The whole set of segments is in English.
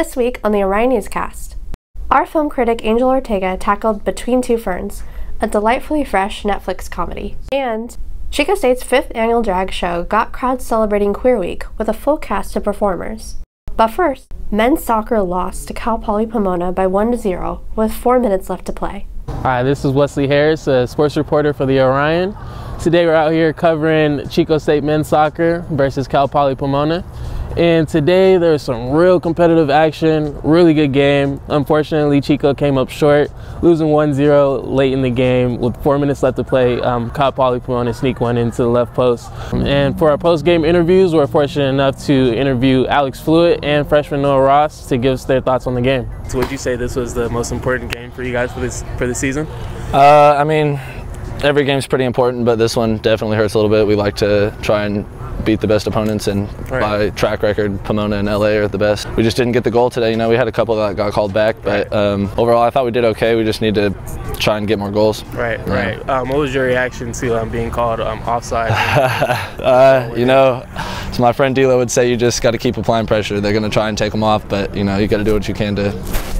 This week on the Orion Newscast, our film critic Angel Ortega tackled Between Two Ferns, a delightfully fresh Netflix comedy, and Chico State's fifth annual drag show got crowds celebrating Queer Week with a full cast of performers. But first, men's soccer lost to Cal Poly Pomona by 1 0 with four minutes left to play. Hi, this is Wesley Harris, a sports reporter for the Orion. Today we're out here covering Chico State men's soccer versus Cal Poly Pomona. And today there's some real competitive action, really good game. Unfortunately, Chico came up short, losing 1-0 late in the game with four minutes left to play. Um, Cal Poly Pomona sneak one into the left post. And for our post-game interviews, we're fortunate enough to interview Alex Fluitt and freshman Noah Ross to give us their thoughts on the game. So would you say this was the most important game for you guys for this for the season? Uh, I mean, every game's pretty important, but this one definitely hurts a little bit. We like to try and beat the best opponents, and right. by track record, Pomona and LA are the best. We just didn't get the goal today. You know, we had a couple that got called back, but um, overall, I thought we did okay. We just need to try and get more goals. Right, yeah. right. Um, what was your reaction to um, being called um, offside? uh, you know, as my friend Dilo would say, you just got to keep applying pressure. They're going to try and take them off, but you know, you got to do what you can to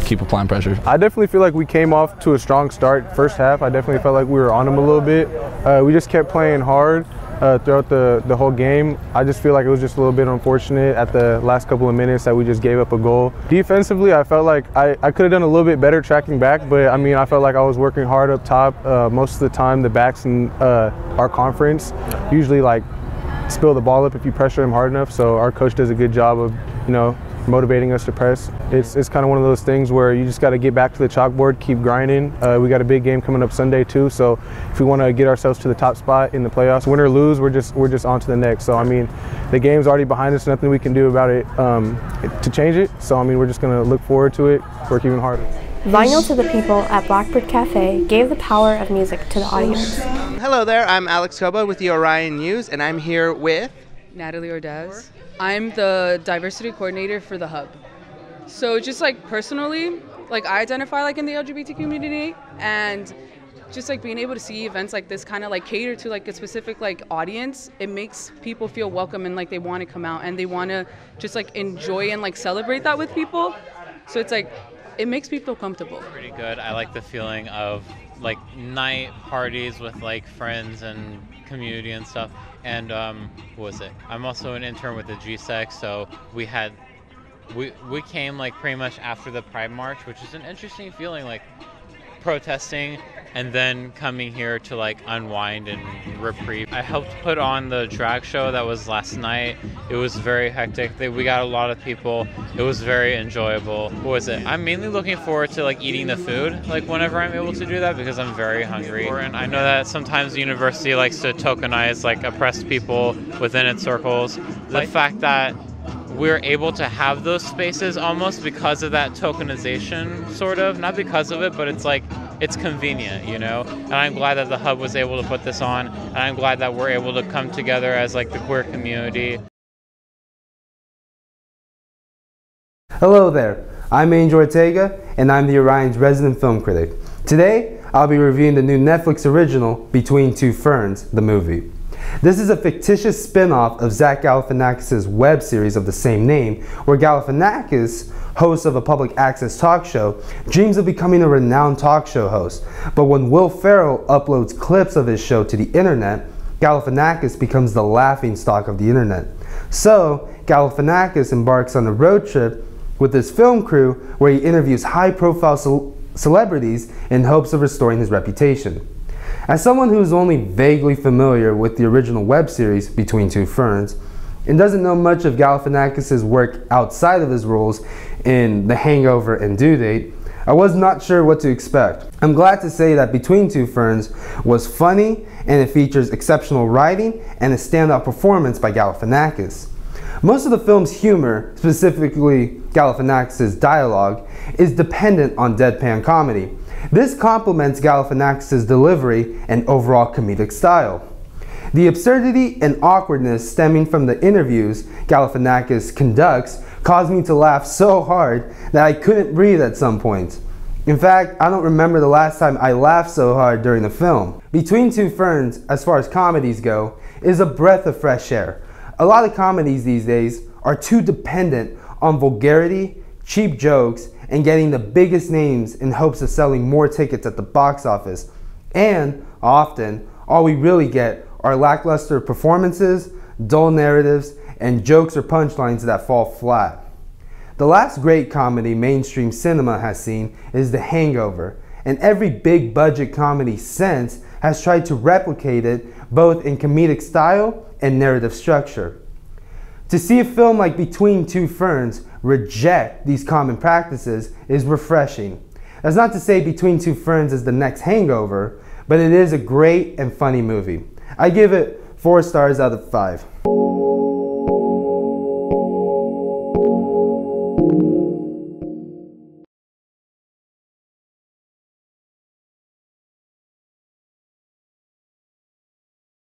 keep applying pressure. I definitely feel like we came off to a strong start first half. I definitely felt like we were on them a little bit. Uh, we just kept playing hard uh, throughout the, the whole game. I just feel like it was just a little bit unfortunate at the last couple of minutes that we just gave up a goal. Defensively, I felt like I, I could have done a little bit better tracking back, but I mean, I felt like I was working hard up top. Uh, most of the time, the backs in uh, our conference usually like spill the ball up if you pressure them hard enough. So our coach does a good job of, you know, motivating us to press. It's, it's kind of one of those things where you just got to get back to the chalkboard, keep grinding. Uh, we got a big game coming up Sunday too, so if we want to get ourselves to the top spot in the playoffs, win or lose, we're just we're just on to the next. So I mean, the game's already behind us. Nothing we can do about it um, to change it. So I mean, we're just going to look forward to it, work even harder. Vinyl to the people at Blackbird Cafe gave the power of music to the audience. Hello there, I'm Alex Koba with the Orion News, and I'm here with Natalie Ordaz. I'm the diversity coordinator for the hub. So just like personally, like I identify like in the LGBT community and just like being able to see events like this kind of like cater to like a specific like audience it makes people feel welcome and like they want to come out and they want to just like enjoy and like celebrate that with people so it's like it makes feel comfortable pretty good i like the feeling of like night parties with like friends and community and stuff and um, what was it? I'm also an intern with the GSEC, so we had we we came like pretty much after the Pride March, which is an interesting feeling, like protesting and then coming here to like unwind and reprieve. I helped put on the drag show that was last night. It was very hectic. We got a lot of people. It was very enjoyable. What was it? I'm mainly looking forward to like eating the food, like whenever I'm able to do that because I'm very hungry. And I know that sometimes the university likes to tokenize like oppressed people within its circles. The fact that we're able to have those spaces almost because of that tokenization, sort of. Not because of it, but it's like it's convenient, you know. And I'm glad that the hub was able to put this on, and I'm glad that we're able to come together as like the queer community. Hello there. I'm Angel Ortega, and I'm the Orion's resident film critic. Today, I'll be reviewing the new Netflix original Between Two Ferns, the movie. This is a fictitious spin-off of Zach Galifianakis' web series of the same name, where Galifianakis, host of a public access talk show, dreams of becoming a renowned talk show host. But when Will Ferrell uploads clips of his show to the internet, Galifianakis becomes the laughing stock of the internet. So, Galifianakis embarks on a road trip with his film crew where he interviews high-profile ce celebrities in hopes of restoring his reputation. As someone who's only vaguely familiar with the original web series Between Two Ferns, and doesn't know much of Galifianakis' work outside of his roles in The Hangover and Due Date, I was not sure what to expect. I'm glad to say that Between Two Ferns was funny and it features exceptional writing and a standout performance by Galifianakis. Most of the film's humor, specifically Galifianakis' dialogue, is dependent on deadpan comedy, this complements Galifianakis' delivery and overall comedic style. The absurdity and awkwardness stemming from the interviews Galifianakis conducts caused me to laugh so hard that I couldn't breathe at some points. In fact, I don't remember the last time I laughed so hard during the film. Between Two Ferns, as far as comedies go, is a breath of fresh air. A lot of comedies these days are too dependent on vulgarity, cheap jokes, and getting the biggest names in hopes of selling more tickets at the box office. And often, all we really get are lackluster performances, dull narratives, and jokes or punchlines that fall flat. The last great comedy mainstream cinema has seen is The Hangover, and every big budget comedy since has tried to replicate it both in comedic style and narrative structure. To see a film like Between Two Ferns reject these common practices is refreshing. That's not to say Between Two Ferns is the next hangover, but it is a great and funny movie. I give it four stars out of five.